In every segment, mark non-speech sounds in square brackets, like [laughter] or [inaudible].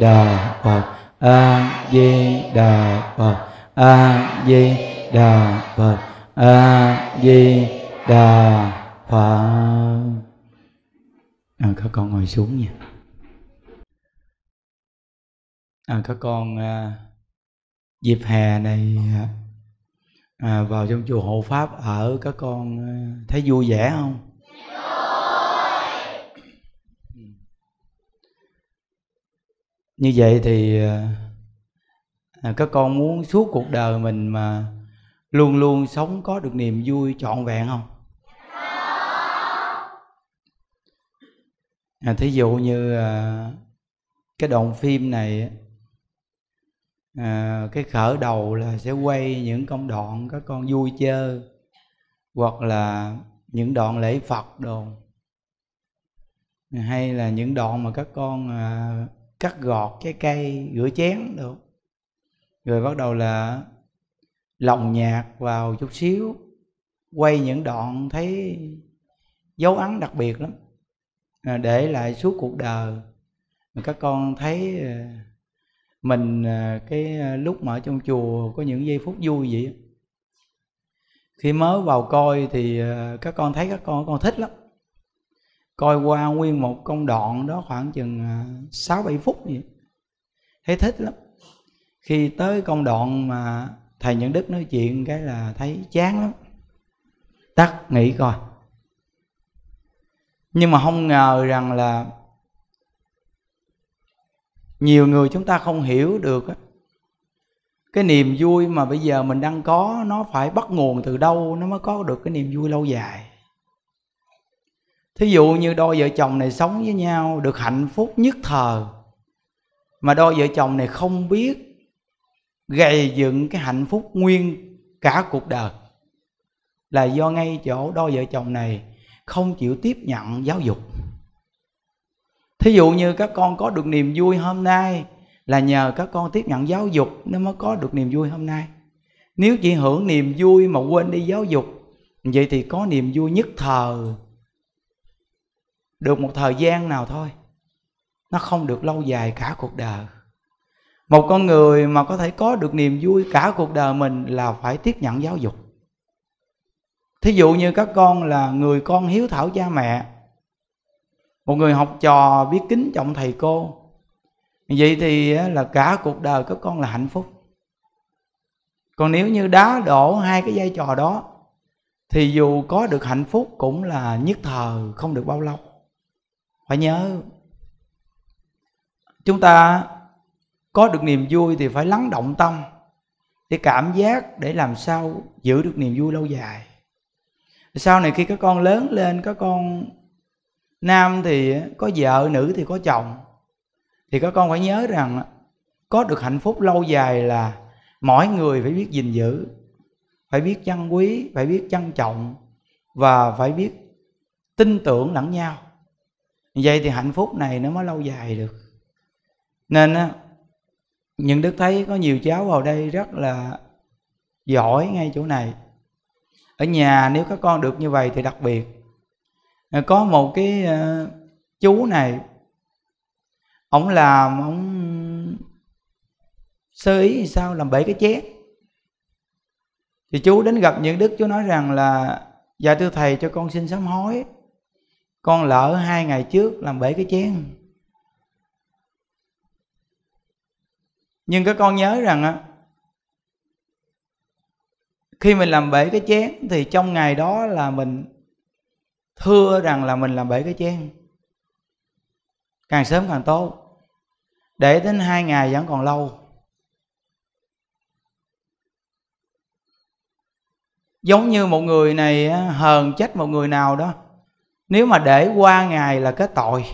đà phật. A di đà phật. A di đà phật. A di đà phật. À, các con ngồi xuống nha. À, các con à, dịp hè này à, à vào trong chùa hộ pháp ở các con à, thấy vui vẻ không? Như vậy thì ờ, à, các con muốn suốt cuộc đời mình mà luôn luôn sống có được niềm vui trọn vẹn không? À, thí dụ như à, cái đoạn phim này à, cái khởi đầu là sẽ quay những công đoạn các con vui chơi hoặc là những đoạn lễ phật đồ hay là những đoạn mà các con à, cắt gọt cái cây rửa chén được. Rồi bắt đầu là lồng nhạc vào chút xíu quay những đoạn thấy dấu ấn đặc biệt lắm. À, để lại suốt cuộc đời. Các con thấy à, mình à, cái à, lúc mà ở trong chùa có những giây phút vui vậy khi mới vào coi thì các con thấy các con con thích lắm coi qua nguyên một công đoạn đó khoảng chừng à, sáu bảy phút gì thấy thích lắm. Khi tới công đoạn mà thầy nhận đức nói chuyện cái là thấy chán lắm. Tắt nghĩ coi. Nhưng mà không ngờ rằng là nhiều người chúng ta không hiểu được cái niềm vui mà bây giờ mình đang có, nó phải bắt nguồn từ đâu nó mới có được cái niềm vui lâu dài? Thí dụ như đôi vợ chồng này sống với nhau được hạnh phúc nhất thời, mà đôi vợ chồng này không biết gây dựng cái hạnh phúc nguyên cả cuộc đời, là do ngay chỗ đôi vợ chồng này không chịu tiếp nhận giáo dục. Thí dụ như các con có được niềm vui hôm nay là nhờ các con tiếp nhận giáo dục nó mới có được niềm vui hôm nay. Nếu chỉ hưởng niềm vui mà quên đi giáo dục, vậy thì có niềm vui nhất thời được một thời gian nào thôi, nó không được lâu dài cả cuộc đời. Một con người mà có thể có được niềm vui cả cuộc đời mình là phải tiếp nhận giáo dục. Thí dụ như các con là người con hiếu thảo cha mẹ, một người học trò biết kính trọng thầy cô, vậy thì là cả cuộc đời các con là hạnh phúc. Còn nếu như đá đổ hai cái vai trò đó, thì dù có được hạnh phúc cũng là nhất thời, không được bao lâu phải nhớ, chúng ta có được niềm vui thì phải lắng động tâm để cảm giác để làm sao giữ được niềm vui lâu dài. Sau này khi các con lớn lên, các con nam thì có vợ, nữ thì có chồng, thì các con phải nhớ rằng có được hạnh phúc lâu dài là mỗi người phải biết gìn giữ, phải biết trân quý, phải biết trân trọng và phải biết tin tưởng lẫn nhau vậy thì hạnh phúc này nó mới lâu dài được. Nên những đức thấy có nhiều cháu vào đây rất là giỏi ngay chỗ này. Ở nhà nếu các con được như vậy thì đặc biệt. À, có một cái uh, chú này ông làm ông sơ ý sao làm bể cái chén thì chú đến gặp những đức chú nói rằng là dạ thưa thầy cho con xin sám hối con lỡ hai ngày trước làm bể cái chén. Nhưng các con nhớ rằng á, khi mình làm bể cái chén thì trong ngày đó là mình thưa rằng là mình làm bể cái chén. Càng sớm càng tốt. Để đến hai ngày vẫn còn lâu. Giống như một người này hờn trách một người nào đó nếu mà để qua ngày là cái tội.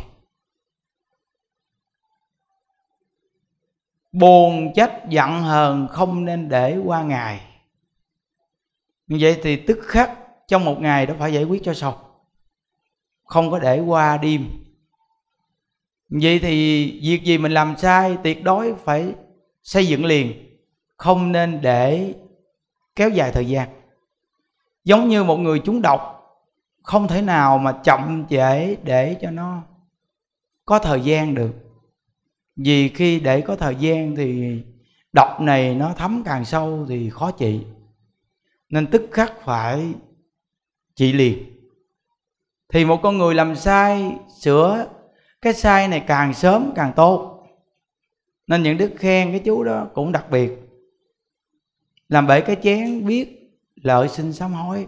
Buồn trách giận, hờn không nên để qua ngày. Như vậy thì tức khắc trong một ngày đó phải giải quyết cho xong. Không có để qua đêm. Vậy thì việc gì mình làm sai tuyệt đối phải xây dựng liền. Không nên để kéo dài thời gian. Giống như một người trúng độc không thể nào mà chậm trễ để cho nó có thời gian được. Vì khi để có thời gian thì độc này nó thấm càng sâu thì khó trị. Nên tức khắc phải trị liền. Thì một con người làm sai, sửa cái sai này càng sớm càng tốt. Nên những đức khen cái chú đó cũng đặc biệt. Làm bể cái chén, biết lợi sinh sám hối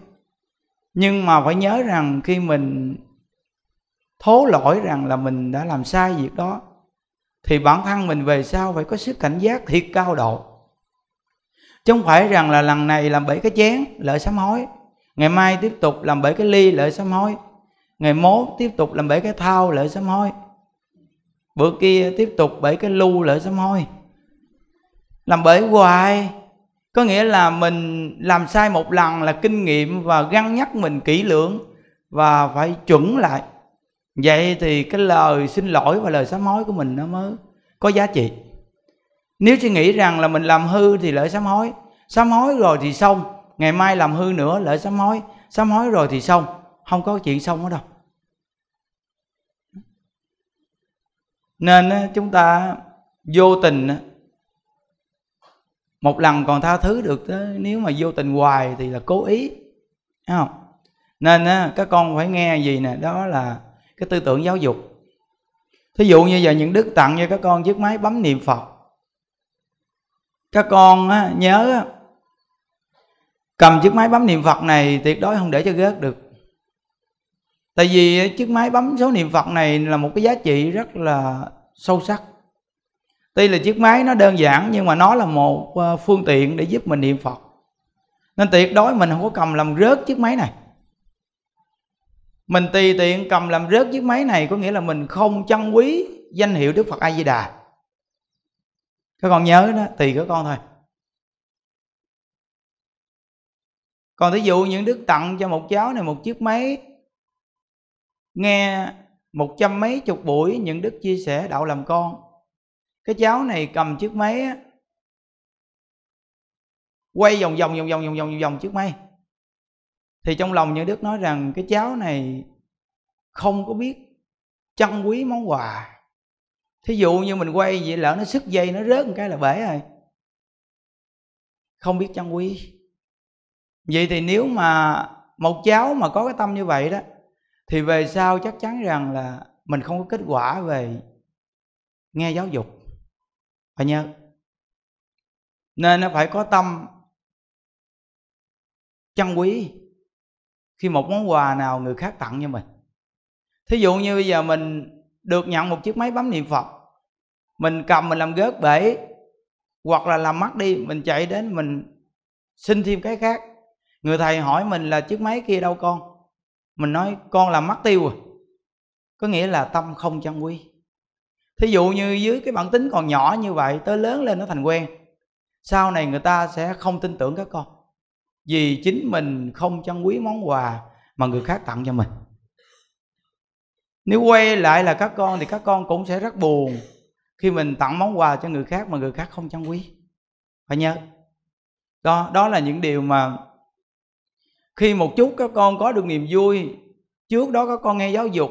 nhưng mà phải nhớ rằng khi mình thố lỗi rằng là mình đã làm sai việc đó, thì bản thân mình về sau phải có sức cảnh giác thiệt cao độ. Chứ không phải rằng là lần này làm bể cái chén lợi sám hối. Ngày mai tiếp tục làm bể cái ly lợi sám hối. Ngày mốt tiếp tục làm bể cái thao lợi sám hối. Bữa kia tiếp tục bể cái lu lợi sám hối. Làm bể hoài có nghĩa là mình làm sai một lần là kinh nghiệm và găng nhắc mình kỹ lưỡng và phải chuẩn lại. Vậy thì cái lời xin lỗi và lời sám hối của mình nó mới có giá trị. Nếu suy nghĩ rằng là mình làm hư thì lỡ sám hối. Sám hối rồi thì xong. Ngày mai làm hư nữa lỡ sám hối. Sám hối rồi thì xong. Không có chuyện xong ở đâu. Nên chúng ta vô tình một lần còn tha thứ được nếu mà vô tình hoài thì là cố ý Thấy không? Nên các con phải nghe gì nè đó là cái tư tưởng giáo dục. Thí dụ như giờ những đức tặng cho các con chiếc máy bấm niệm phật. Các con á, nhớ cầm chiếc máy bấm niệm phật này tuyệt đối không để cho gớt được. Tại vì chiếc máy bấm số niệm phật này là một cái giá trị rất là sâu sắc tuy là chiếc máy nó đơn giản, nhưng mà nó là một ờ, phương tiện để giúp mình niệm phật. Nên tuyệt đối mình không có cầm làm rớt chiếc máy này. Mình tùy tiện cầm làm rớt chiếc máy này có nghĩa là mình không trân quý danh hiệu đức phật a di đà các con nhớ đó, tùy các con thôi. Còn thí dụ những đức tặng cho một cháu này một chiếc máy, nghe một trăm mấy chục buổi những đức chia sẻ đạo làm con cái cháu này cầm chiếc máy á, quay vòng vòng vòng vòng vòng vòng vòng chiếc máy. Thì trong lòng những đức nói rằng cái cháu này không có biết trân quý món quà. Thí dụ như mình quay vậy lỡ nó sức dây nó rớt một cái là bể rồi. Không biết trân quý. Vậy thì nếu mà một cháu mà có cái tâm như vậy đó thì về sau chắc chắn rằng là mình không có kết quả về nghe giáo dục phải nhớ. Nên nó phải có tâm trân quý khi một món quà nào người khác tặng cho mình. Thí dụ như bây giờ mình được nhận một chiếc máy bấm niệm phật, mình cầm mình làm gớt bể, hoặc là làm mất đi, mình chạy đến mình xin thêm cái khác. Người thầy hỏi mình là chiếc máy kia đâu con? Mình nói con làm mất tiêu rồi có nghĩa là tâm không chân quý thí dụ như dưới cái bản tính còn nhỏ như vậy, tới lớn lên nó thành quen, sau này người ta sẽ không tin tưởng các con. Vì chính mình không trân quý món quà mà người khác tặng cho mình. Nếu quay lại là các con thì các con cũng sẽ rất buồn khi mình tặng món quà cho người khác mà người khác không trân quý. Phải nhớ. Đó đó là những điều mà khi một chút các con có được niềm vui, trước đó các con nghe giáo dục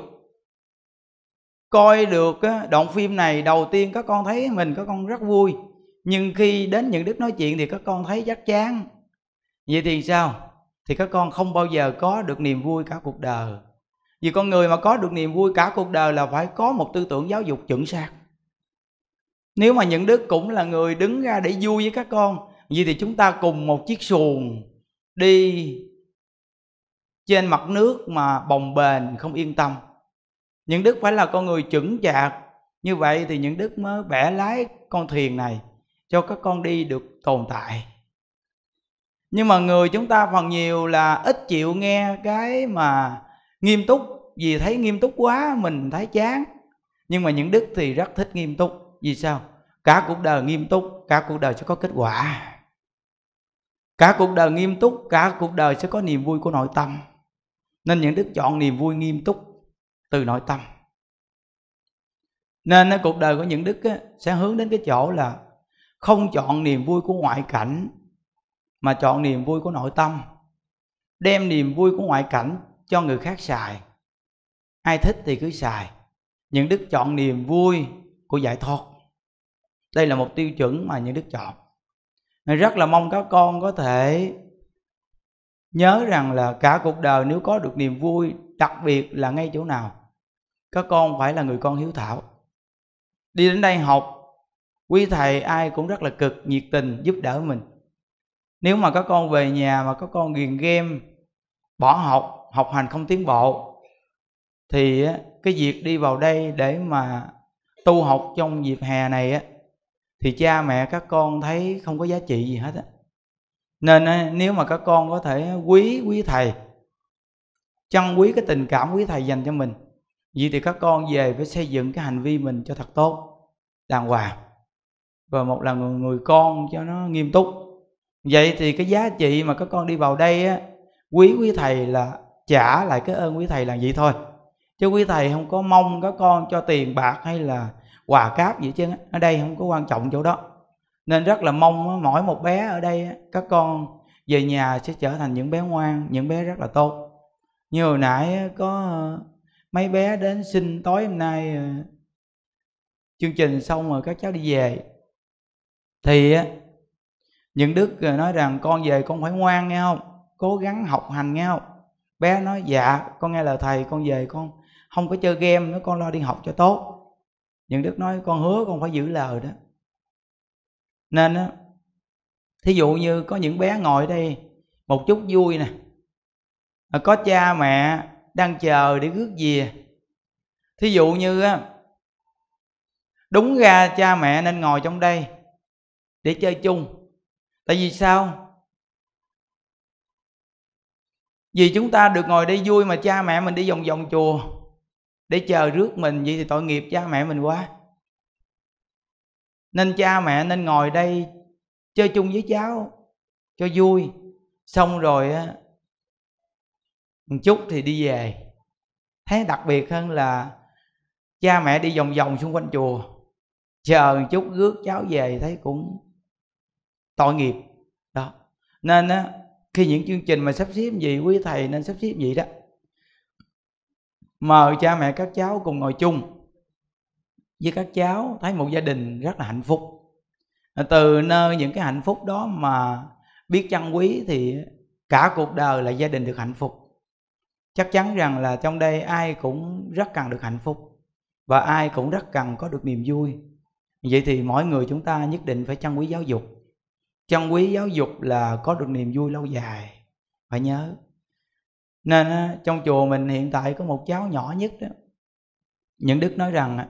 coi được đoạn phim này đầu tiên các con thấy mình, các con rất vui. Nhưng khi đến những đức nói chuyện thì các con thấy chắc chán vậy thì sao? Thì các con không bao giờ có được niềm vui cả cuộc đời. Vì con người mà có được niềm vui cả cuộc đời là phải có một tư tưởng giáo dục chuẩn xác. Nếu mà những đức cũng là người đứng ra để vui với các con, vậy thì chúng ta cùng một chiếc xuồng đi trên mặt nước mà bồng bềnh, không yên tâm những đức phải là con người chững chạc. Như vậy thì những đức mới bẻ lái con thuyền này, cho các con đi được tồn tại. Nhưng mà người chúng ta phần nhiều là ít chịu nghe cái mà nghiêm túc, vì thấy nghiêm túc quá mình thấy chán. Nhưng mà những đức thì rất thích nghiêm túc. Vì sao? Cả cuộc đời nghiêm túc, cả cuộc đời sẽ có kết quả. Cả cuộc đời nghiêm túc, cả cuộc đời sẽ có niềm vui của nội tâm. Nên những đức chọn niềm vui nghiêm túc từ nội tâm. Nên cuộc đời của những đức sẽ hướng đến cái chỗ là không chọn niềm vui của ngoại cảnh, mà chọn niềm vui của nội tâm. Đem niềm vui của ngoại cảnh cho người khác xài. Ai thích thì cứ xài. Những đức chọn niềm vui của giải thoát. Đây là một tiêu chuẩn mà những đức chọn. Nên rất là mong các con có thể nhớ rằng là cả cuộc đời nếu có được niềm vui, đặc biệt là ngay chỗ nào các con phải là người con hiếu thảo. Đi đến đây học, quý thầy ai cũng rất là cực nhiệt tình giúp đỡ mình. Nếu mà các con về nhà mà các con ghiền game, bỏ học học hành không tiến bộ, thì cái việc đi vào đây để mà tu học trong dịp hè này á, thì cha mẹ các con thấy không có giá trị gì hết á. Nên nếu mà các con có thể quý quý thầy, trân quý cái tình cảm quý thầy dành cho mình vậy thì các con về phải xây dựng cái hành vi mình cho thật tốt đàng hoàng và một là người, người con cho nó nghiêm túc. Vậy thì cái giá trị mà các con đi vào đây á quý quý thầy là trả lại cái ơn quý thầy là vậy thôi. Chứ quý thầy không có mong các con cho tiền bạc hay là quà cáp gì chứ ở đây không có quan trọng chỗ đó. Nên rất là mong mỗi một bé ở đây các con về nhà sẽ trở thành những bé ngoan những bé rất là tốt. Như hồi nãy có mấy bé đến xin tối hôm nay ờ, chương trình xong rồi các cháu đi về. Thì những đức ờ, nói rằng con về con phải ngoan nghe không? Cố gắng học hành, nghe không? Bé nói dạ con nghe lời thầy, con về con không có chơi game nữa, con lo đi học cho tốt. Những đức nói, con hứa con phải giữ lời đó. Nên á, thí dụ như có những bé ngồi đây một chút vui nè ờ, có cha mẹ đang chờ để rước về. Thí dụ như á, đúng ra cha mẹ nên ngồi trong đây để chơi chung. Tại vì sao? Vì chúng ta được ngồi đây vui mà cha mẹ mình đi vòng vòng chùa để chờ rước mình, vậy thì tội nghiệp cha mẹ mình quá. Nên cha mẹ nên ngồi đây chơi chung với cháu cho vui. Xong rồi á một chút thì đi về. Thấy đặc biệt hơn là cha mẹ đi vòng vòng xung quanh chùa, chờ một chút rước cháu về thấy cũng tội nghiệp. Đó. Nên á, khi những chương trình mà sắp xếp gì, quý thầy nên sắp xếp gì đó. Mời cha mẹ các cháu cùng ngồi chung với các cháu, thấy một gia đình rất là hạnh phúc. Từ nơi những cái hạnh phúc đó mà biết trân quý thì cả cuộc đời là gia đình được hạnh phúc chắc chắn rằng là trong đây ai cũng rất cần được hạnh phúc và ai cũng rất cần có được niềm vui. Vậy thì mỗi người chúng ta nhất định phải trân quý giáo dục. Trân quý giáo dục là có được niềm vui lâu dài, phải nhớ. Nên trong chùa mình hiện tại có một cháu nhỏ nhất đó những đức nói rằng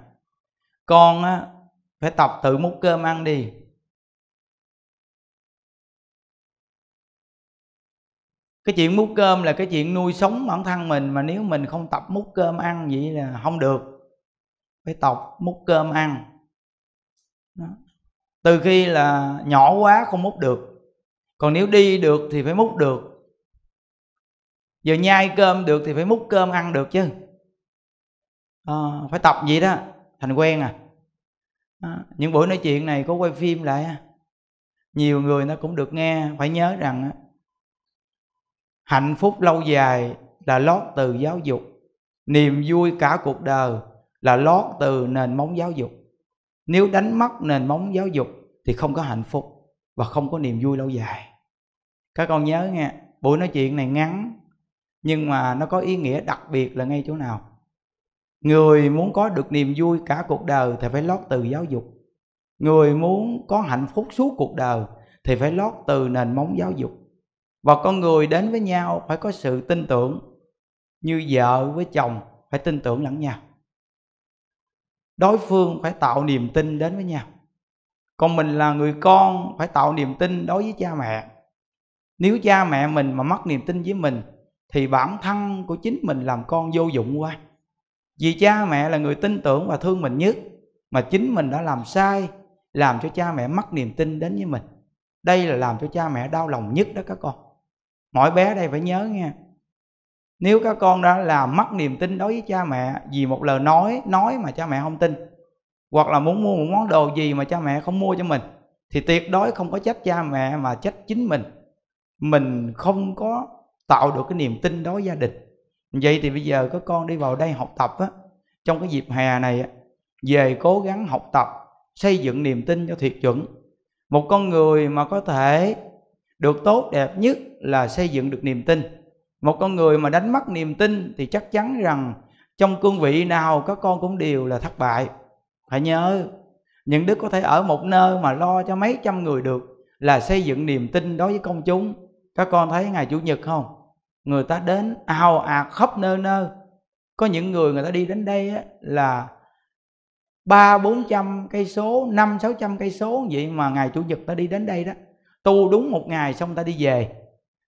con phải tập tự múc cơm ăn đi cái chuyện múc cơm là cái chuyện nuôi sống bản thân mình mà nếu mình không tập múc cơm ăn vậy là không được. Phải tập múc cơm ăn. Đó. từ khi là nhỏ quá không múc được. Còn nếu đi được thì phải múc được. Giờ nhai cơm được thì phải múc cơm ăn được chứ. À, phải tập vậy đó thành quen à, à những buổi nói chuyện này có quay phim lại nhiều người nó cũng được nghe phải nhớ rằng hạnh phúc lâu dài là lót từ giáo dục. Niềm vui cả cuộc đời là lót từ nền móng giáo dục. Nếu đánh mất nền móng giáo dục thì không có hạnh phúc và không có niềm vui lâu dài. Các con nhớ nghe, buổi nói chuyện này ngắn, nhưng mà nó có ý nghĩa đặc biệt là ngay chỗ nào. Người muốn có được niềm vui cả cuộc đời thì phải lót từ giáo dục. Người muốn có hạnh phúc suốt cuộc đời thì phải lót từ nền móng giáo dục và con người đến với nhau phải có sự tin tưởng. Như vợ với chồng phải tin tưởng lẫn nhau. Đối phương phải tạo niềm tin đến với nhau. Còn mình là người con phải tạo niềm tin đối với cha mẹ. Nếu cha mẹ mình mà mất niềm tin với mình, thì bản thân của chính mình làm con vô dụng quá. Vì cha mẹ là người tin tưởng và thương mình nhất, mà chính mình đã làm sai, làm cho cha mẹ mất niềm tin đến với mình. Đây là làm cho cha mẹ đau lòng nhất đó các con mỗi bé đây phải nhớ nha nếu các con đã làm mất niềm tin đối với cha mẹ vì một lời nói nói mà cha mẹ không tin, hoặc là muốn mua một món đồ gì mà cha mẹ không mua cho mình, thì tuyệt đối không có trách cha mẹ mà trách chính mình. Mình không có tạo được cái niềm tin đối với gia đình. Vậy thì bây giờ các con đi vào đây học tập á, trong cái dịp hè này á, về cố gắng học tập, xây dựng niềm tin cho thiệt chuẩn. Một con người mà có thể được tốt đẹp nhất là xây dựng được niềm tin. Một con người mà đánh mất niềm tin thì chắc chắn rằng trong cương vị nào các con cũng đều là thất bại. Phải nhớ, những đức có thể ở một nơi mà lo cho mấy trăm người được là xây dựng niềm tin đối với công chúng. Các con thấy ngày chủ nhật không? Người ta đến ào ạt khóc nơ nơ có những người người ta đi đến đây là ba bốn trăm cây số, năm sáu trăm cây số, vậy mà ngày chủ nhật ta đi đến đây đó tu đúng một ngày xong ta đi về.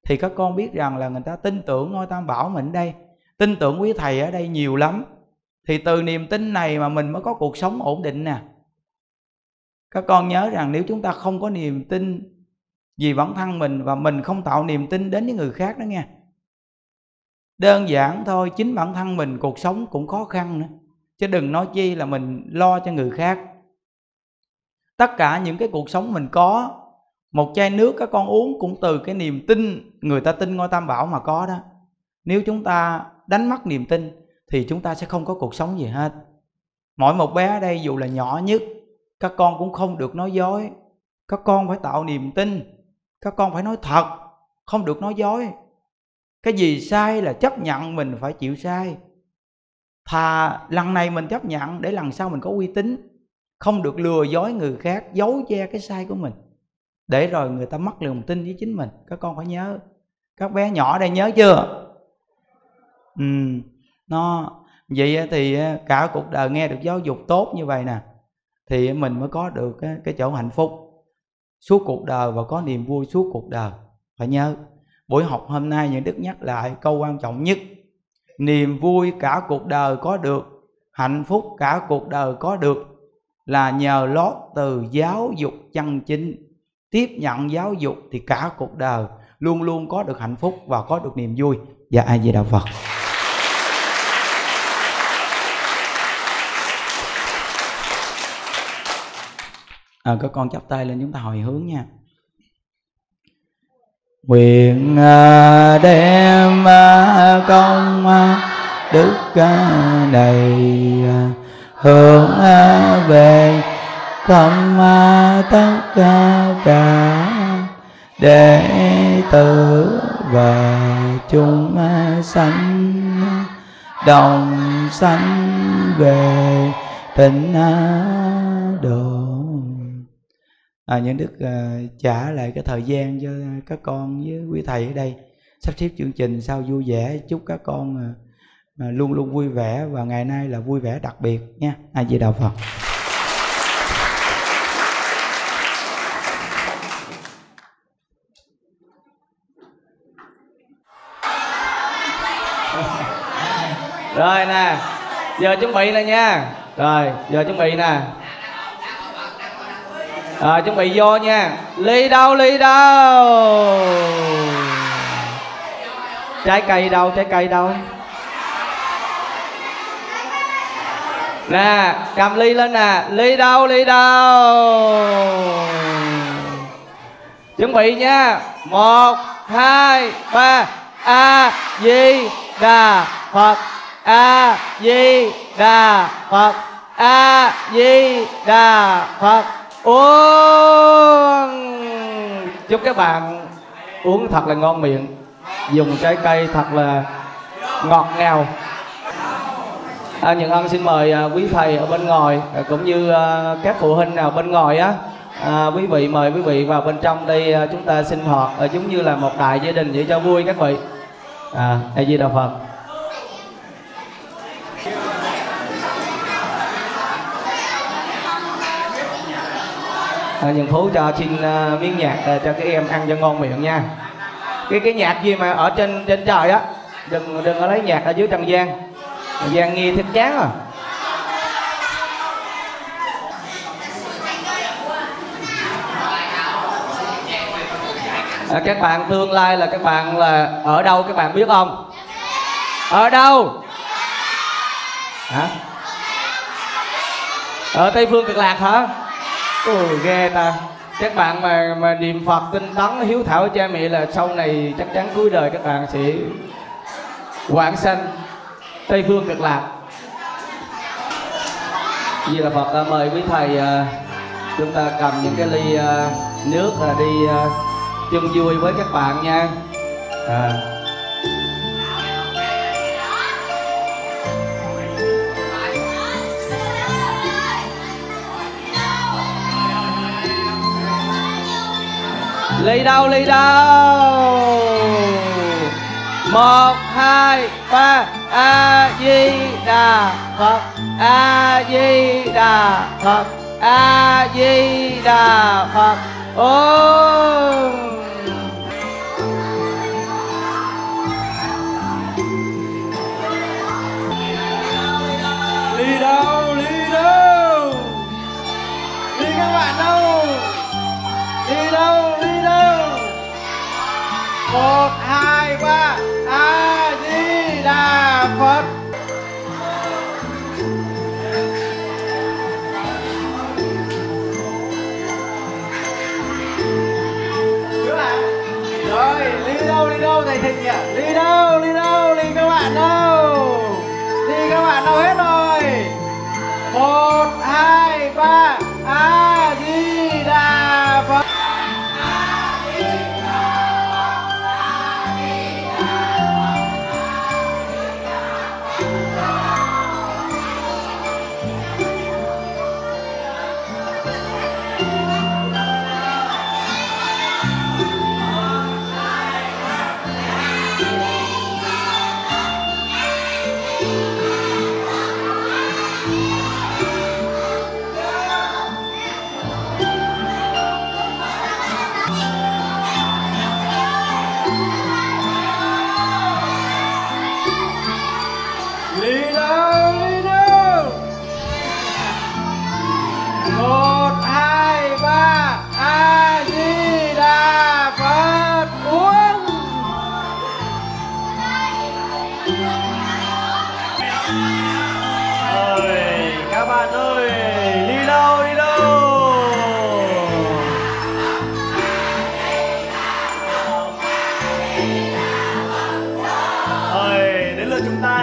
Thì các con biết rằng là người ta tin tưởng ngôi tam bảo mình đây. Tin tưởng quý thầy ở đây nhiều lắm. Thì từ niềm tin này mà mình mới có cuộc sống ổn định nè. Các con nhớ rằng nếu chúng ta không có niềm tin vì bản thân mình và mình không tạo niềm tin đến với người khác đó nghe. Đơn giản thôi, chính bản thân mình cuộc sống cũng khó khăn nữa. Chứ đừng nói chi là mình lo cho người khác. Tất cả những cái cuộc sống mình có một chai nước các con uống cũng từ cái niềm tin người ta tin ngôi tam bảo mà có đó. Nếu chúng ta đánh mất niềm tin thì chúng ta sẽ không có cuộc sống gì hết. Mỗi một bé ở đây dù là nhỏ nhất, các con cũng không được nói dối. Các con phải tạo niềm tin, các con phải nói thật, không được nói dối. Cái gì sai là chấp nhận mình phải chịu sai. Thà lần này mình chấp nhận để lần sau mình có uy tín, không được lừa dối người khác, giấu che cái sai của mình để rồi người ta mất lòng tin với chính mình. Các con phải nhớ. Các bé nhỏ đây nhớ chưa? Ừ nó vậy thì à, cả cuộc đời nghe được giáo dục tốt như vậy nè thì mình mới có được cái, cái chỗ hạnh phúc. Suốt cuộc đời và có niềm vui suốt cuộc đời phải nhớ. Buổi học hôm nay những đức nhắc lại câu quan trọng nhất. Niềm vui cả cuộc đời có được hạnh phúc cả cuộc đời có được là nhờ lót từ giáo dục chân chính tiếp nhận giáo dục thì cả cuộc đời luôn luôn có được hạnh phúc và có được niềm vui. Và ai về đạo phật. À, các con chắp tay lên chúng ta hồi hướng nha. Nguyện à, đem à, công à, đức này hướng về không à, tất cả đệ tử và chúng à, sanh đồng sanh về tịnh à, độ à, những đức uh, trả lại cái thời gian cho các con với quý thầy ở đây. Sắp xếp chương trình sao vui vẻ chúc các con uh, uh, luôn luôn vui vẻ và ngày nay là vui vẻ đặc biệt nha. A di đà phật. Rồi nè, giờ chuẩn bị nè nha. Rồi, giờ chuẩn bị nè. Rồi, chuẩn bị vô nha. Ly đâu ly đâu? Trái cây đâu, trái cây đâu? Nè, cầm ly lên nè. Ly đâu ly đâu? Chuẩn bị nha. Một, hai, ba. A, di đà phật a di đà phật. A di đà phật. Uống. Chúc các bạn uống thật là ngon miệng. Dùng trái cây thật là ngọt ngào. À, những ân xin mời à, quý thầy ở bên ngoài à, cũng như à, các phụ huynh nào bên ngoài á. À, quý vị mời quý vị vào bên trong đây à, chúng ta sinh hoạt à, giống như là một đại gia đình vậy cho vui các vị. À a di đà phật. Ờ, à, nhân phú cho xin uh, miếng nhạc uh, cho các em ăn cho ngon miệng nha. Cái cái nhạc gì mà ở trên trên trời á? Đừng đừng có lấy nhạc ở dưới trần gian. Trần gian nghe thích chán à. À, các bạn tương lai là các bạn là ở đâu các bạn biết không? Ở đâu? Hả? Ở tây phương cực lạc hả? Ừ ghê ta. Các bạn mà mà niệm phật tinh tấn, hiếu thảo cha mẹ là sau này chắc chắn cuối đời các bạn sẽ quảng sanh tây phương cực lạc. Như là Phật mời quý thầy à, chúng ta cầm những cái ly à, nước là đi à, chung vui với các bạn nha. À. ly đâu ly đâu một, hai, ba. A di đà phật. A di đà phật. A di đà phật. Ôm. Ly đâu ly đâu ly các bạn đâu? Một, hai, ba. A di đà phật. Các rồi, đi đâu đi đâu, thầy thịnh nhỉ? Đi đâu đi đâu, đi các bạn đâu? Đi các bạn đâu hết rồi? Một, hai, ba. A di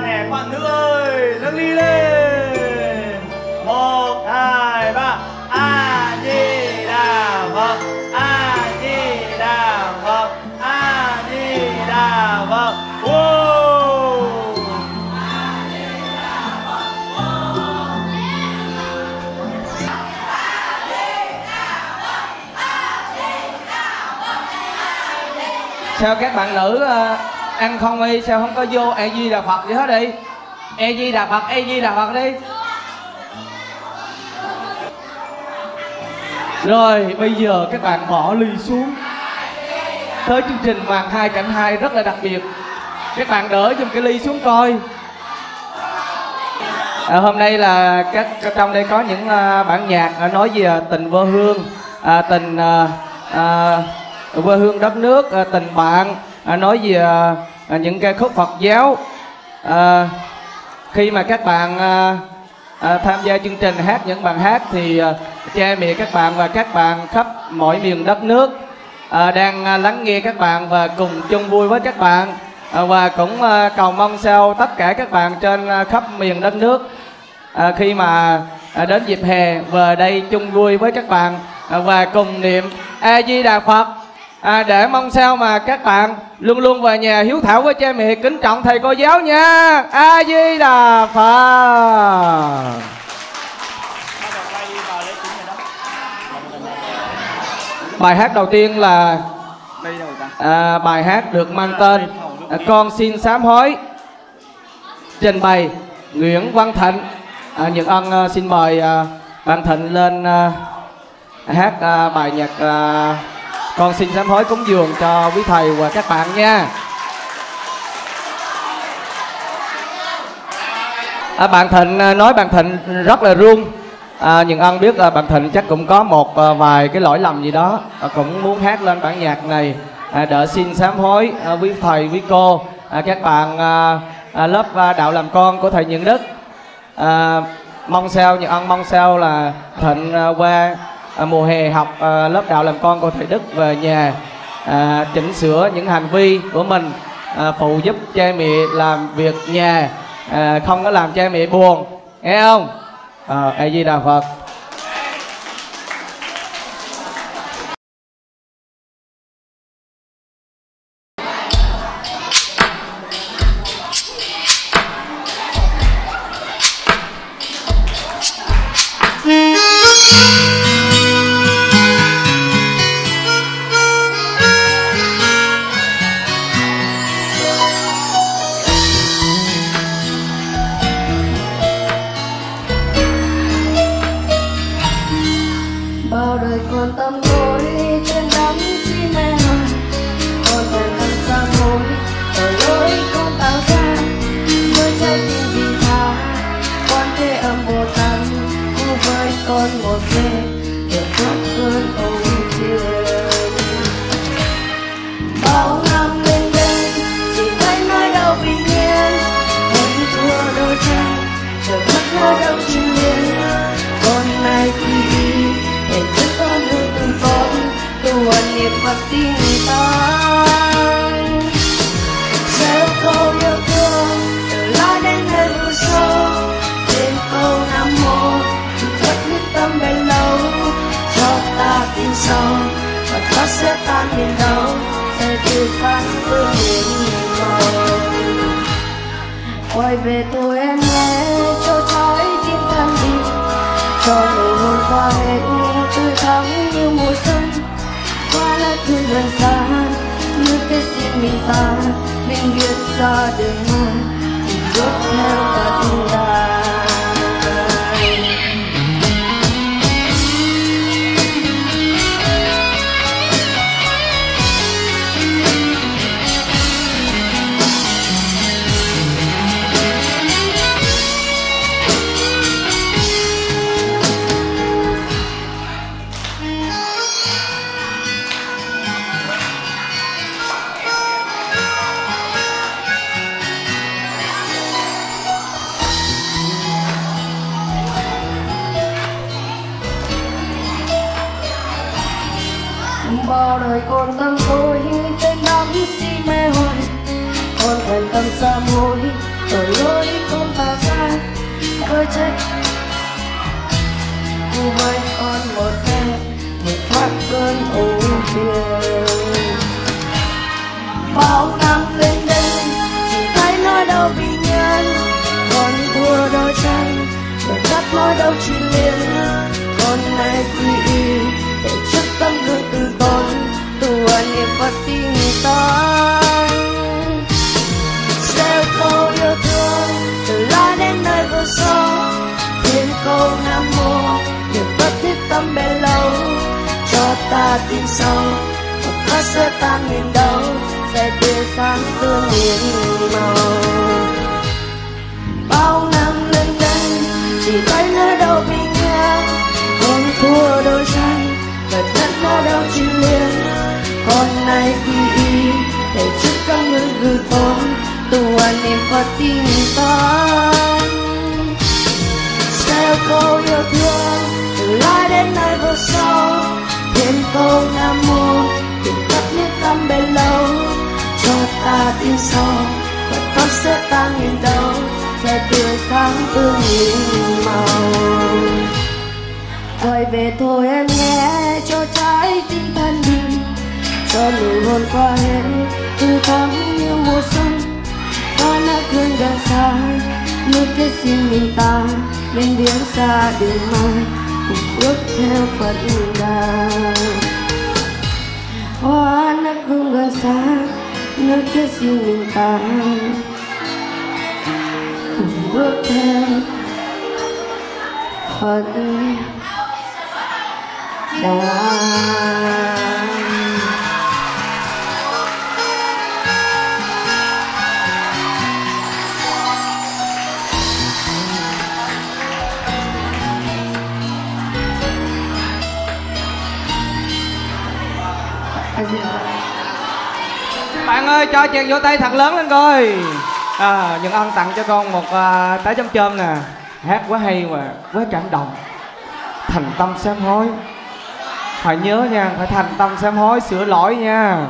đến nè các bạn nữ ơi, nâng ly lên một, hai, ba a di đà phật, a di đà phật, a di đà phật wow. sao các bạn nữ ờ, ăn không y sao không có vô? E di đà phật gì hết đi. E di đà phật e di đà phật đi. Rồi bây giờ các bạn bỏ ly xuống. Tới chương trình màn hai cảnh hai rất là đặc biệt. Các bạn đỡ giùm cái ly xuống coi. À, hôm nay là các trong đây có những à, bản nhạc à, nói về à, tình vô hương à, tình à, à, quê hương đất nước à, tình bạn à, nói về à, à, những ca khúc Phật giáo. À, khi mà các bạn à, à, tham gia chương trình hát những bài hát thì à, cha mẹ các bạn và các bạn khắp mọi miền đất nước à, đang à, lắng nghe các bạn và cùng chung vui với các bạn. À, và cũng à, cầu mong sao tất cả các bạn trên à, khắp miền đất nước à, khi mà à, đến dịp hè về đây chung vui với các bạn à, và cùng niệm a di đà phật à, để mong sao mà các bạn luôn luôn về nhà hiếu thảo với cha mẹ kính trọng thầy cô giáo nha. A di đà phật. Bài hát đầu tiên là à, bài hát được mang tên à, con xin sám hối. Trình bày Nguyễn Văn Thịnh. À, Nhật Ân à, xin mời à, bạn Thịnh lên à, hát à, bài nhạc à, con xin sám hối cúng dường cho quý thầy và các bạn nha. À, bạn Thịnh à, nói bạn Thịnh rất là run. À, nhưng ân biết là bạn Thịnh chắc cũng có một à, vài cái lỗi lầm gì đó. À, cũng muốn hát lên bản nhạc này. À, để xin sám hối à, quý thầy quý cô à, các bạn à, à, lớp à, đạo làm con của thầy Nhuận Đức. À, mong sao những ân mong sao là Thịnh à, qua À, mùa hè học à, lớp đạo làm con của thầy Đức về nhà à, chỉnh sửa những hành vi của mình à, phụ giúp cha mẹ làm việc nhà à, không có làm cha mẹ buồn. Nghe không? À, a di đà phật. tan đâu sẽ cứ phát cứ quay về tôi em nhé cho trái tim tan đi cho nụ hôn qua hết tươi thắm như mùa xuân qua lá thương gần xa như cái xin mình ta mình biết ra đường mưa thì bước theo ta tình ta trách cô vay ơn một phen để thoát cơn ưu phiền bao năm lên đây, chỉ thấy nói đâu vì nhân còn thua đôi tranh rồi cắt nói đâu chỉ liền. Còn này quy y, để trước tâm gương từ con. Tuần niệm phật tin tan gieo câu yêu thương đến nơi vô số. Thiên câu nam mô được bất thiết tâm bên lâu. Cho ta tin sâu và phá sơ tan nghìn đâu sẽ tươi sáng tương hiền màu. Bao năm lên đây, chỉ thấy nơi đâu bình yên không thua đôi tranh và đất nó đâu chỉ liền hôm nay quy y để trước các ngưỡng gửi phong tuan em phát tin tan Sao câu yêu thương? Từ lai đến nơi vô sâu. Thêm câu nam mô tình khắp những tâm bên lâu. Cho ta tin sâu và pháp sẽ tan nghìn đâu. Sẽ tươi sáng tương nhìn màu. Quay về thôi em nhé cho trái tim thân mình Cho nụ hôn qua hết từ thắm như mùa xuân thương đã xa nước thế xin mình ta nên biển xa đường mai cùng bước theo phật đà hoa nắp hương đã xa nước thế xin mình ta cùng bước theo phật đà bạn ơi cho chàng vỗ tay thật lớn lên coi. À, Nhân Ân tặng cho con một à, trái chấm chôm nè. Hát quá hay mà quá cảm động. Thành tâm xem hối. Phải nhớ nha, phải thành tâm xem hối, sửa lỗi nha.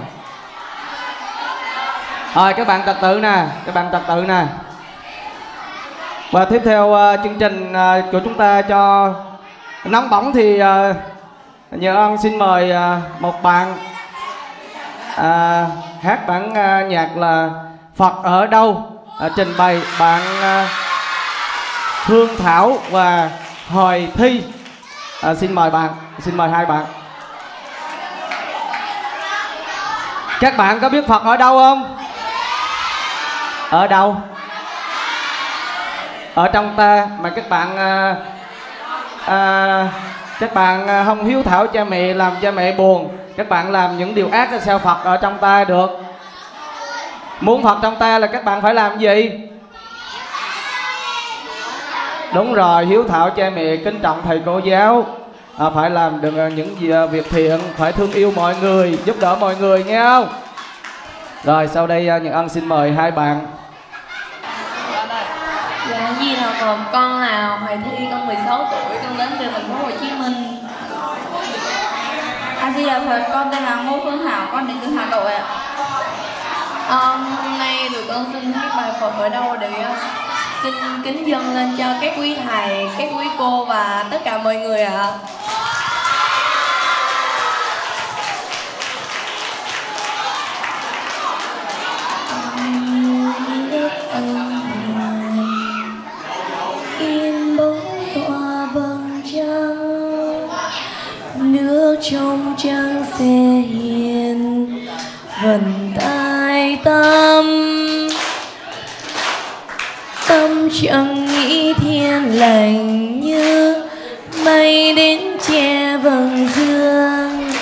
Rồi các bạn trật tự nè, các bạn trật tự nè. Và tiếp theo uh, chương trình uh, của chúng ta cho nóng bỏng thì uh, Nhờ ân xin mời uh, một bạn à, hát bản à, nhạc là Phật ở đâu? À, trình bày bạn à, Hương Thảo và Hồi Thi. À, xin mời bạn xin mời hai bạn. Các bạn có biết Phật ở đâu không? Ở đâu? Ở trong ta mà các bạn à, à, các bạn à, không hiếu thảo cha mẹ làm cha mẹ buồn các bạn làm những điều ác sao phật ở trong ta được. Muốn phật trong ta là các bạn phải làm gì? Đúng rồi hiếu thảo cha mẹ kính trọng thầy cô giáo. À, phải làm được à, những à, việc thiện phải thương yêu mọi người giúp đỡ mọi người nghe không? Rồi sau đây à, những ân xin mời hai bạn. Dạ, dạ gì nào còn con là Hoài Thi, con 16 tuổi, con đến từ thành phố Hồ Chí Minh. A Di Đà Phật, con tên là Ngô Phương Thảo, con đến từ Hà Nội ạ. Um, hôm nay tụi con xin hát bài Phật ở đâu để uh, xin kính dâng lên cho các quý thầy, các quý cô và tất cả mọi người ạ. À. trong trang xe hiền vần tai tâm. Tâm chẳng nghĩ thiên lành như mây đến che vầng dương.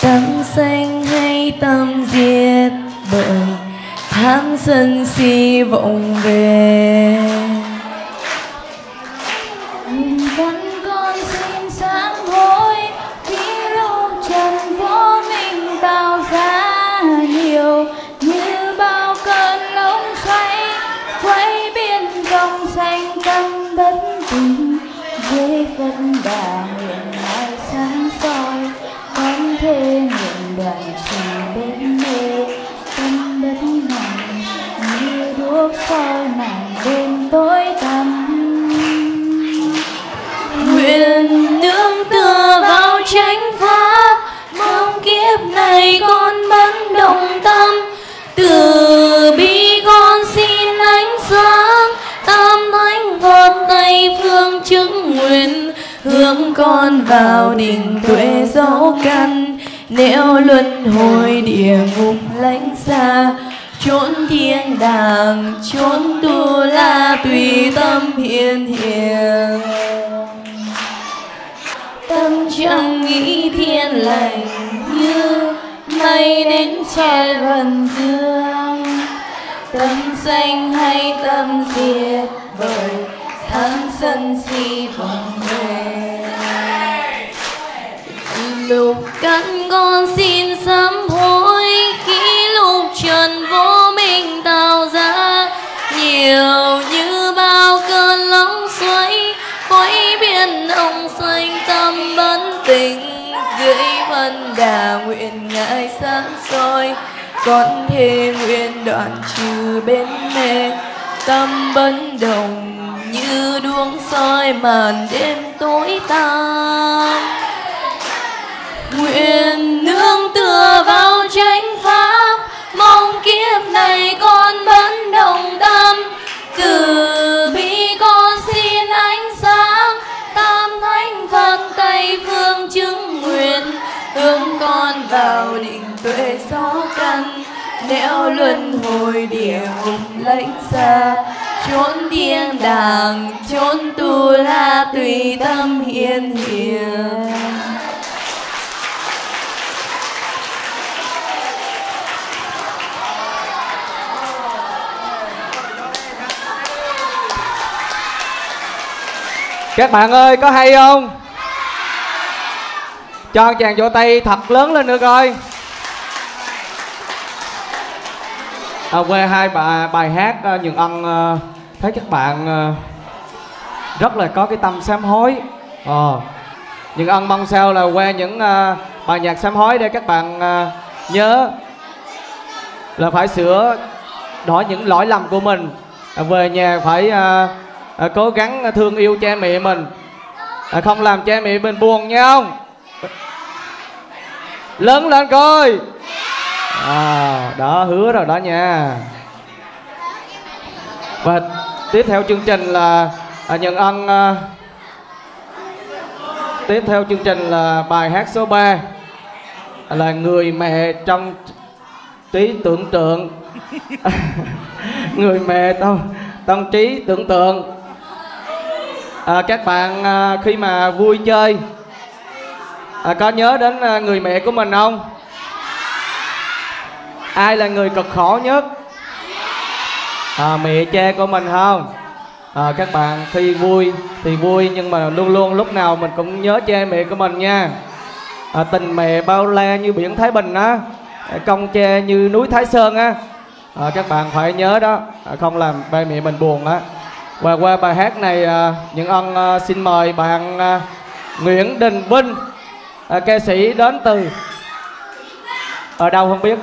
Tâm xanh hay tâm diệt bởi tham sân si vọng về. Vào định tuệ gió căn, nẻo luân hồi địa ngục lãnh xa. Chốn thiên đàng, chốn tu la tùy tâm hiền hiền các bạn ơi, có hay không? Cho chàng vỗ tay thật lớn lên nữa coi. À, quê hai bà bài hát uh, nhường ân uh, thấy các bạn uh, rất là có cái tâm sám hối. Ờ uh, nhường ân mong sao là quê những uh, bài nhạc sám hối để các bạn uh, nhớ là phải sửa đổi những lỗi lầm của mình. À, về nhà phải à, à, cố gắng thương yêu cha mẹ mình. À, không làm cha mẹ mình buồn nha không? Lớn lên coi. À, đó hứa rồi đó nha. Và tiếp theo chương trình là à, nhận ân à, tiếp theo chương trình là bài hát số 3 là người mẹ trong trí tưởng tượng. [laughs] Người mẹ trong tâm trí tưởng tượng. À, các bạn à, khi mà vui chơi à, có nhớ đến à, người mẹ của mình không? Ai là người cực khổ nhất? À, mẹ cha của mình không? À, các bạn khi vui thì vui nhưng mà luôn luôn lúc nào mình cũng nhớ cha mẹ của mình nha. À, tình mẹ bao la như biển thái bình á công cha như núi thái sơn á. À, các bạn phải nhớ đó à, không làm ba mẹ mình buồn á. Và qua bài hát này à, những ông à, xin mời bạn à, nguyễn đình vinh à, ca sĩ đến từ ở đâu không biết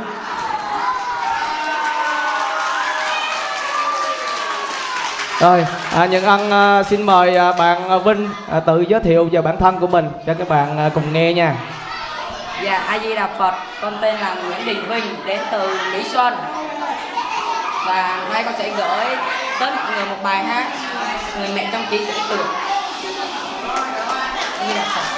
rồi à, nhận ân à, xin mời à, bạn à, vinh à, tự giới thiệu về bản thân của mình cho các bạn à, cùng nghe nha Dạ, A Di Đà Phật, con tên là Nguyễn Đình Vinh, đến từ Mỹ Xuân. Và nay con sẽ gửi tới mọi người một bài hát Người mẹ trong trí tưởng tượng. A Di Đà Phật.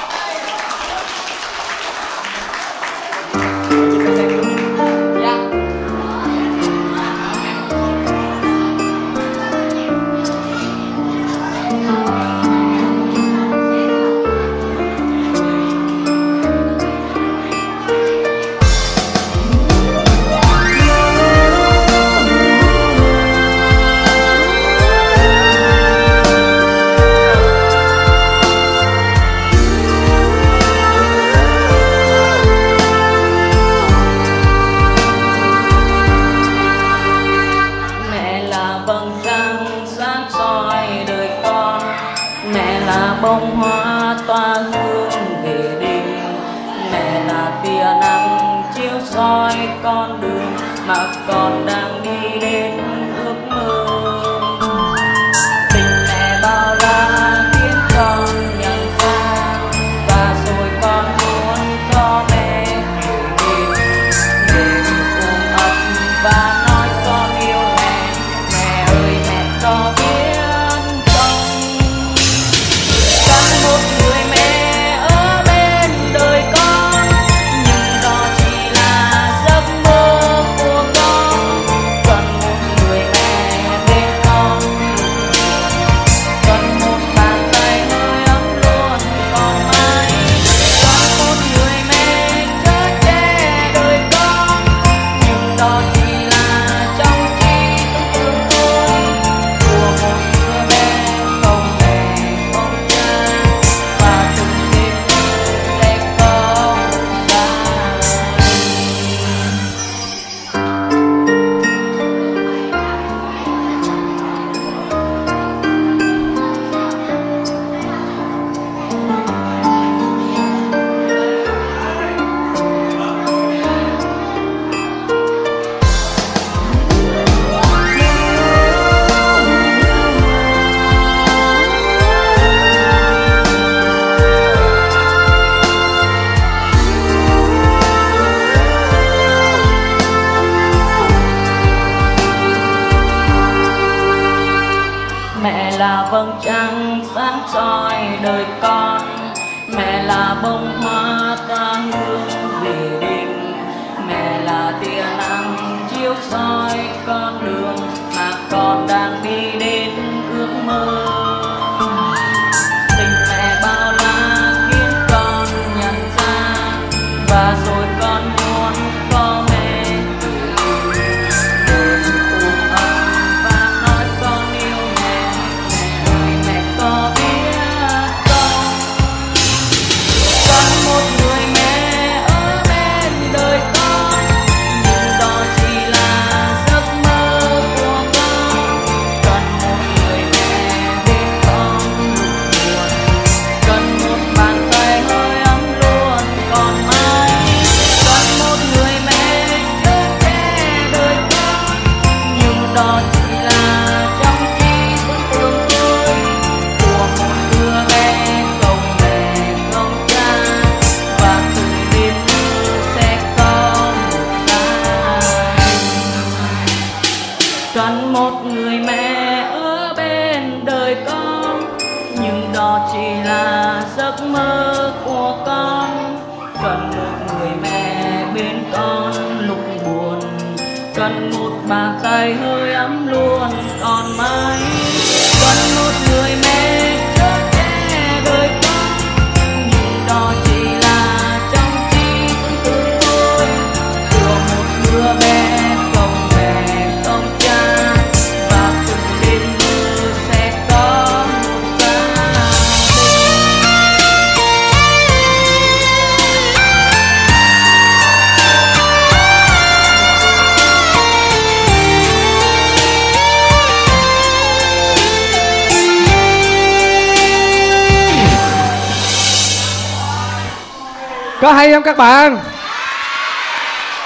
Các bạn?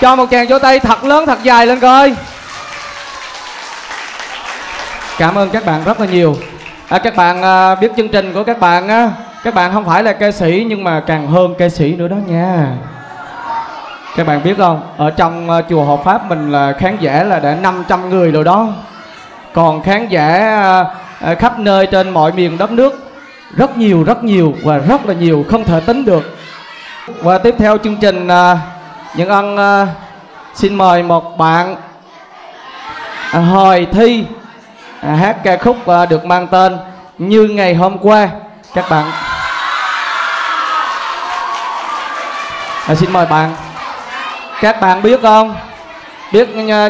Cho một chàng vỗ tay thật lớn thật dài lên coi. Cảm ơn các bạn rất là nhiều. À, các bạn à, biết chương trình của các bạn á, các bạn không phải là ca sĩ nhưng mà càng hơn ca sĩ nữa đó nha. Các bạn biết không? Ở trong à, chùa Hộ Pháp mình là khán giả là đã 500 người rồi đó. Còn khán giả à, à, khắp nơi trên mọi miền đất nước rất nhiều rất nhiều và rất là nhiều không thể tính được. Và tiếp theo chương trình à, những ân à, xin mời một bạn à, hồi thi à, hát ca khúc à, được mang tên như ngày hôm qua. Các bạn. À, xin mời bạn. Các bạn biết không? Biết à,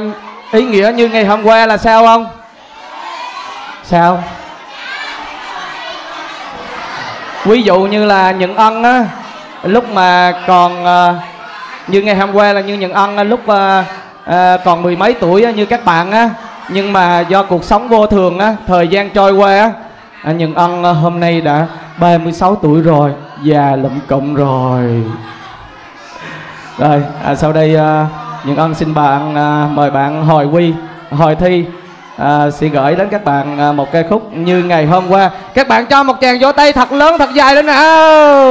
ý nghĩa như ngày hôm qua là sao không? Sao? Ví dụ như là những ân á lúc mà còn ờ, như ngày hôm qua là như những ân ờ, lúc ờ, còn mười mấy tuổi như các bạn á. Nhưng mà do cuộc sống vô thường á thời gian trôi qua á à, những ân hôm nay đã 36 tuổi rồi già lụm cộng rồi. Rồi à, sau đây à, những ân xin bạn mời bạn hồi quy hồi thi à, sẽ gửi đến các bạn à, một ca khúc như ngày hôm qua. Các bạn cho một tràng vỗ tay thật lớn thật dài lên nào.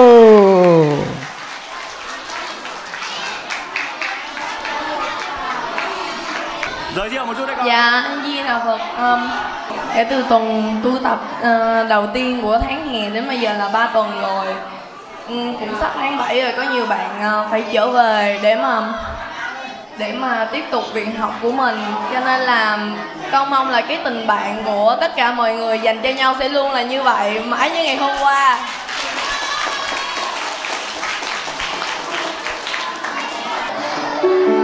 Giới thiệu một chút đấy con Dạ, Di Đà Phật um, Kể từ tuần tu tập ờ, đầu tiên của tháng hè đến bây giờ là 3 tuần rồi. Um, Cũng sắp tháng 7 rồi, có nhiều bạn ờ, phải trở về để mà để mà tiếp tục việc học của mình. Cho nên là con mong là cái tình bạn của tất cả mọi người dành cho nhau sẽ luôn là như vậy. Mãi như ngày hôm qua. Cuối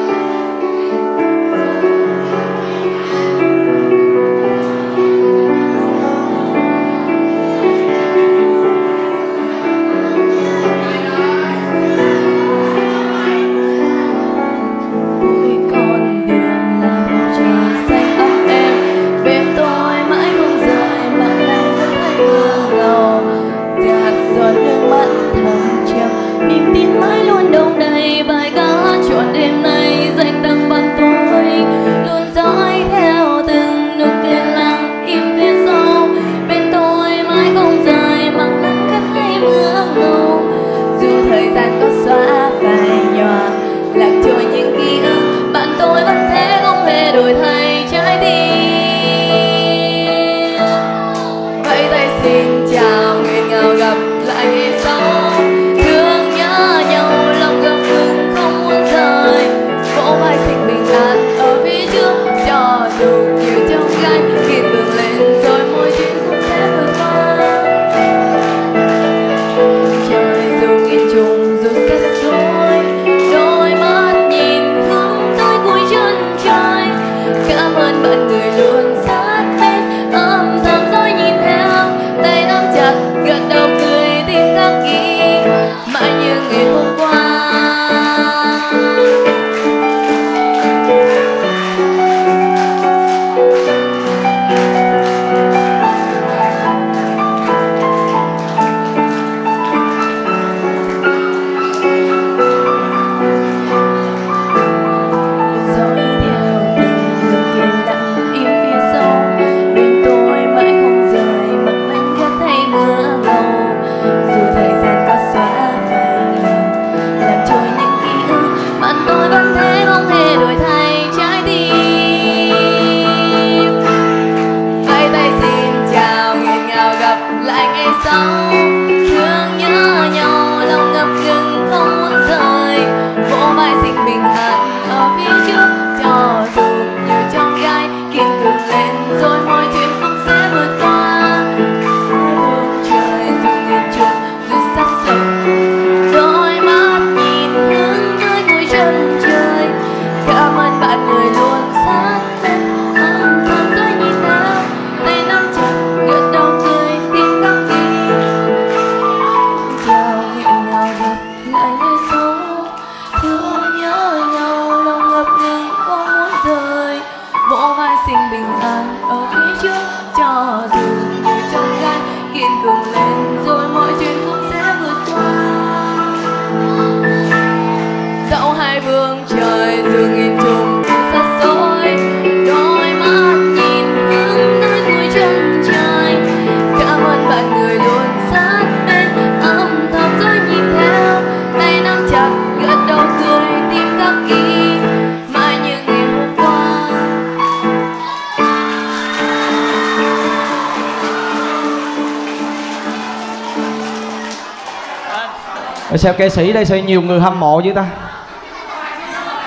sao ca sĩ đây sao nhiều người hâm mộ vậy ta?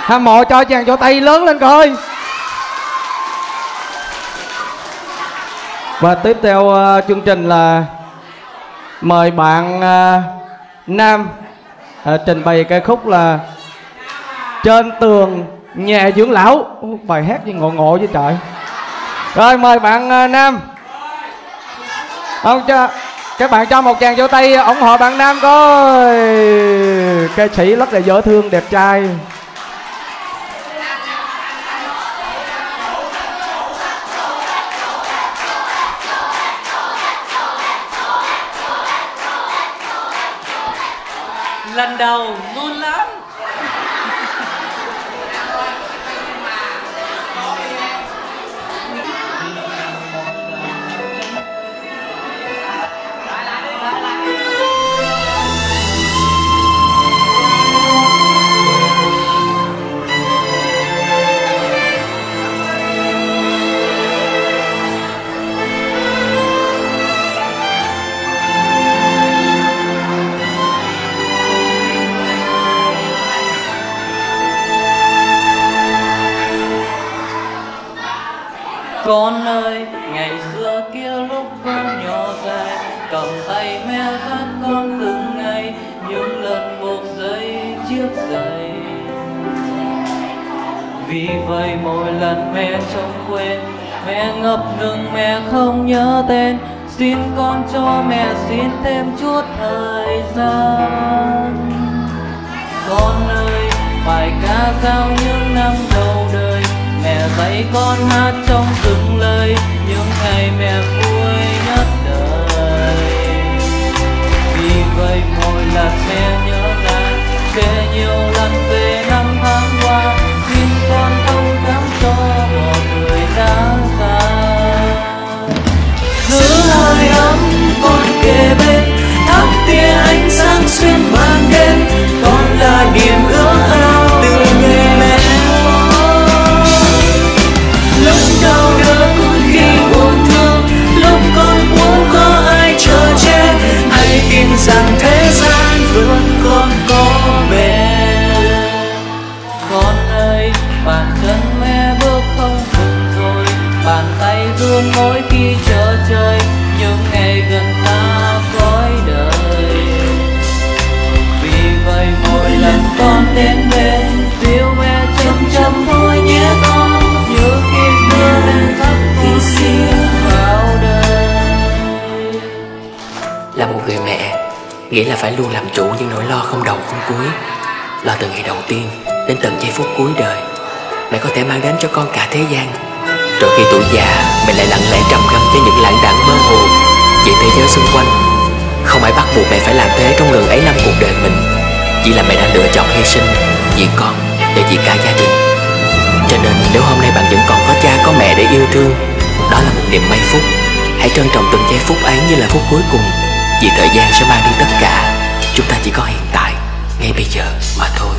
Hâm mộ cho chàng cho tay lớn lên coi. Và tiếp theo uh, chương trình là mời bạn uh, nam uh, trình bày ca khúc là trên tường nhà dưỡng lão. Ô, bài hát gì ngộ ngộ với trời? Rồi mời bạn uh, nam. Ông cho các bạn cho một chàng vỗ tay, ủng hộ bạn nam coi. Ca sĩ rất là dễ thương, đẹp trai. Lần đầu run lắm. Con ơi, ngày xưa kia lúc con nhỏ dài cầm tay mẹ dắt con từng ngày, những lần buộc dây chiếc giày. Vì vậy mỗi lần mẹ trông quên, mẹ ngập ngừng mẹ không nhớ tên. Xin con cho mẹ, xin thêm chút thời gian. Con ơi, phải ca dao những năm đầu đời con hát trong từng lời những ngày mẹ vui nhất đời. Vì vậy mỗi lần mẹ nhớ lại kể nhiều lần về năm tháng qua, xin con thông cảm cho một người đã xa giữ hơi ấm con kề bên, thắp tia ánh sáng xuyên ban đêm con là niềm ước hãy tin Nghĩa là phải luôn làm chủ những nỗi lo không đầu không cuối. Lo từ ngày đầu tiên Đến tận giây phút cuối đời, Mẹ có thể mang đến cho con cả thế gian. Rồi khi tuổi già, Mẹ lại lặng lẽ trầm ngâm cho những lãng đãng mơ hồ Về thế giới xung quanh. Không ai bắt buộc mẹ phải làm thế trong gần ấy năm cuộc đời mình. Chỉ là mẹ đã lựa chọn hy sinh Vì con để vì cả gia đình. Cho nên nếu hôm nay bạn vẫn còn có cha, có mẹ để yêu thương, Đó là một niềm may phúc. Hãy trân trọng từng giây phút ấy như là phút cuối cùng. Vì thời gian sẽ mang đi tất cả. Chúng ta chỉ có hiện tại, Ngay bây giờ mà thôi.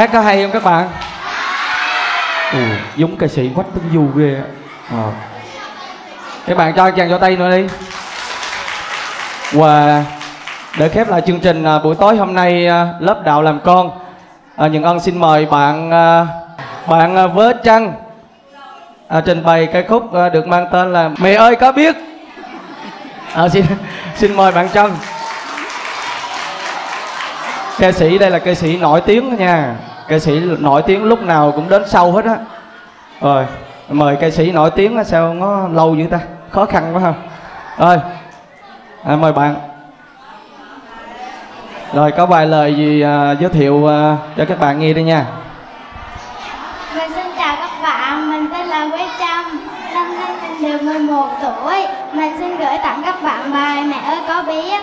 Hát có hay không các bạn? Ừ, giống ca sĩ quách tấn du ghê á. Ờ. Các bạn cho chàng cho tay nữa đi. Và để khép lại chương trình à, buổi tối hôm nay à, lớp đạo làm con à, những ân xin mời bạn à, bạn à, vớ trăng à, trình bày ca khúc à, được mang tên là mẹ ơi có biết. À, xin [laughs] xin mời bạn trân ca sĩ đây là ca sĩ nổi tiếng nha ca sĩ nổi tiếng lúc nào cũng đến sau hết á. Rồi mời ca sĩ nổi tiếng sao nó lâu dữ ta? Khó khăn quá không? rồi à, mời bạn. Rồi có vài lời gì à, giới thiệu à, cho các bạn nghe đi nha. Mình xin chào các bạn, mình tên là Quế Trâm Năm nay mình được 11 tuổi. Mình xin gửi tặng các bạn bài Mẹ ơi có biết.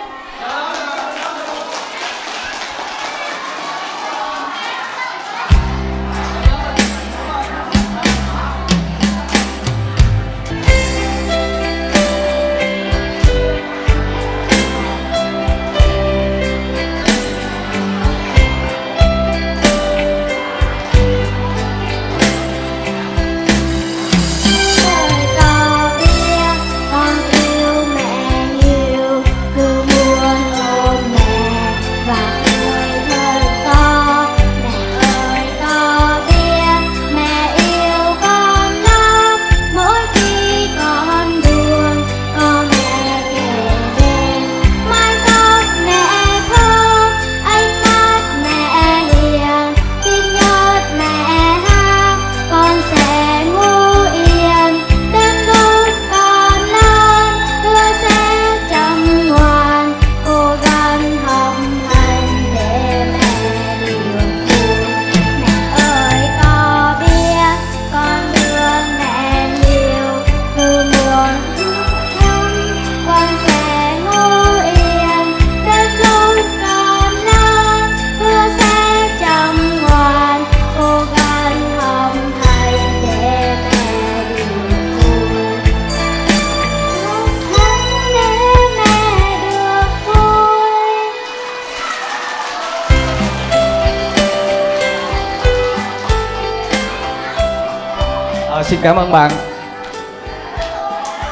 Cảm ơn bạn.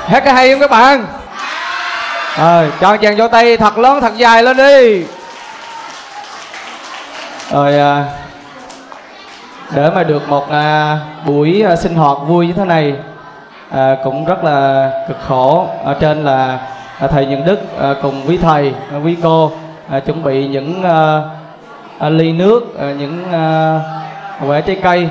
Hát cái hay không các bạn? Rồi cho chàng cho tay thật lớn thật dài lên đi. Rồi à, để mà được một à, buổi à, sinh hoạt vui như thế này à, cũng rất là cực khổ. Ở trên là à, thầy Nhân Đức à, cùng quý thầy à, quý cô à, chuẩn bị những à, à, ly nước à, những à, quả trái cây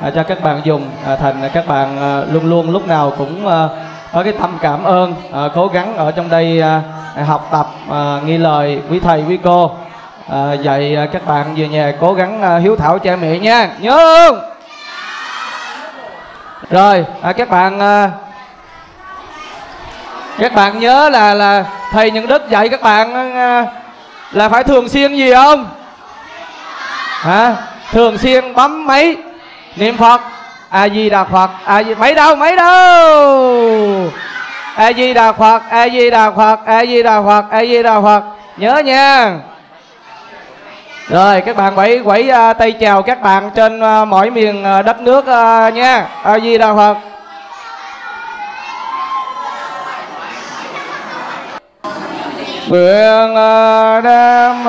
à, cho các bạn dùng à, thành các bạn à, luôn luôn lúc nào cũng à, có cái tâm cảm ơn à, cố gắng ở trong đây à, học tập à, nghi lời quý thầy quý cô. À, dạy à, các bạn về nhà cố gắng à, hiếu thảo cha mẹ nha. Nhớ không? Rồi à, các bạn à, các bạn nhớ là là thầy những đức dạy các bạn à, à, là phải thường xuyên gì không? Hả? Thường xuyên bấm máy niệm phật. A di đà phật. A di mấy đâu mấy đâu? A di đà phật a di đà phật a di đà phật a di đà phật. Nhớ nha. Rồi các bạn quẩy quẩy à, tay chào các bạn trên à, mọi miền à, đất nước à, nha. A di đà phật. Nguyện đem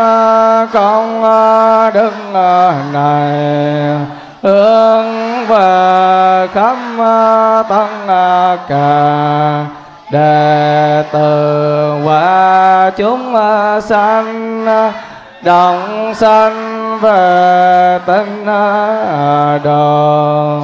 công đức này hướng về khắp tăng cả đệ tử và chúng sanh đồng sanh về tinh à, đồ